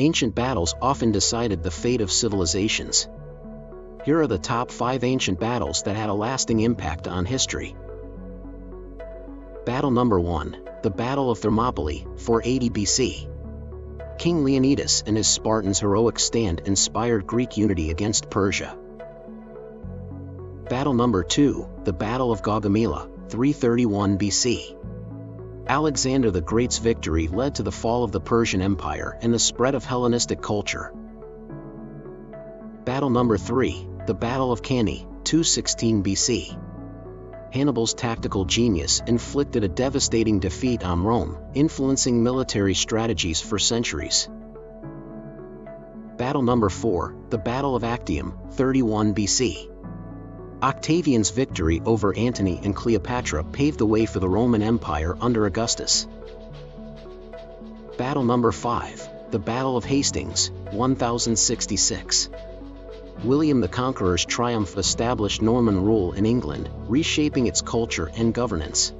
ancient battles often decided the fate of civilizations. Here are the top 5 ancient battles that had a lasting impact on history. Battle number 1, the Battle of Thermopylae, 480 BC. King Leonidas and his Spartans' heroic stand inspired Greek unity against Persia. Battle number 2, the Battle of Gaugamela, 331 BC. Alexander the Great's victory led to the fall of the Persian Empire and the spread of Hellenistic culture. Battle number 3, the Battle of Cannae, 216 BC. Hannibal's tactical genius inflicted a devastating defeat on Rome, influencing military strategies for centuries. Battle number 4, the Battle of Actium, 31 BC. Octavian's victory over Antony and Cleopatra paved the way for the Roman Empire under Augustus. Battle number 5, the Battle of Hastings, 1066. William the Conqueror's triumph established Norman rule in England, reshaping its culture and governance.